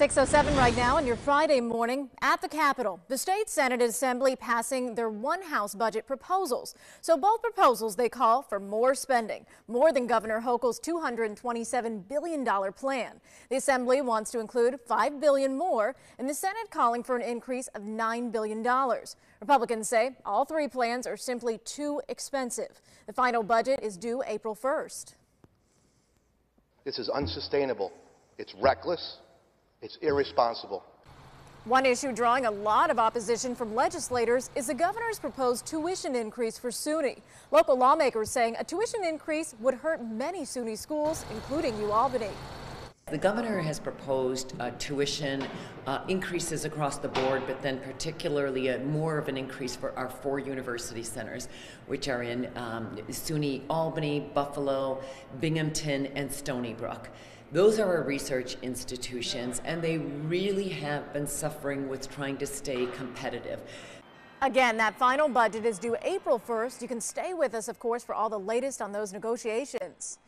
607 right now on your Friday morning at the Capitol. The state Senate and Assembly passing their one House budget proposals. So both proposals they call for more spending, more than Governor Hochul's $227 billion plan. The Assembly wants to include 5 billion more and the Senate calling for an increase of $9 billion. Republicans say all three plans are simply too expensive. The final budget is due April 1st. This is unsustainable. It's reckless. It's irresponsible. One issue drawing a lot of opposition from legislators is the governor's proposed tuition increase for SUNY. Local lawmakers saying a tuition increase would hurt many SUNY schools, including UAlbany. The governor has proposed uh, tuition uh, increases across the board, but then particularly a, more of an increase for our four university centers, which are in um, SUNY Albany, Buffalo, Binghamton, and Stony Brook. Those are our research institutions, and they really have been suffering with trying to stay competitive. Again, that final budget is due April 1st. You can stay with us, of course, for all the latest on those negotiations.